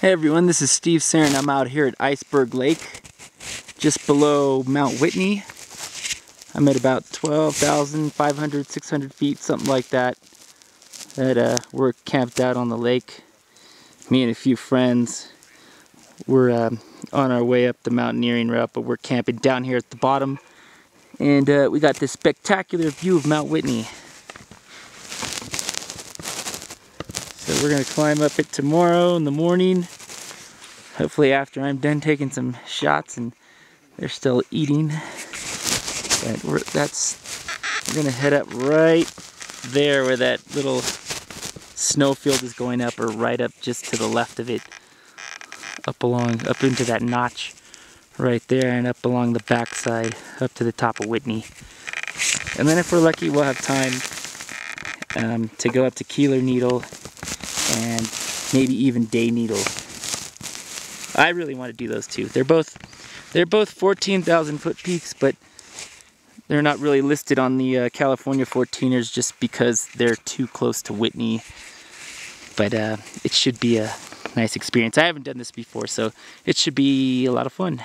Hey everyone, this is Steve Sieren. I'm out here at Iceberg Lake, just below Mount Whitney. I'm at about 12,500, 600 feet, something like that. That uh, we're camped out on the lake. Me and a few friends. We're um, on our way up the mountaineering route, but we're camping down here at the bottom. And uh, we got this spectacular view of Mount Whitney. We're gonna climb up it tomorrow in the morning. Hopefully after I'm done taking some shots and they're still eating. But we're, that's, we're gonna head up right there where that little snowfield is going up or right up just to the left of it. Up along, up into that notch right there and up along the backside up to the top of Whitney. And then if we're lucky we'll have time um, to go up to Keeler Needle and maybe even Day Needle. I really want to do those two. They're both they're both 14,000 foot peaks, but they're not really listed on the uh, California 14ers just because they're too close to Whitney. But uh, it should be a nice experience. I haven't done this before, so it should be a lot of fun.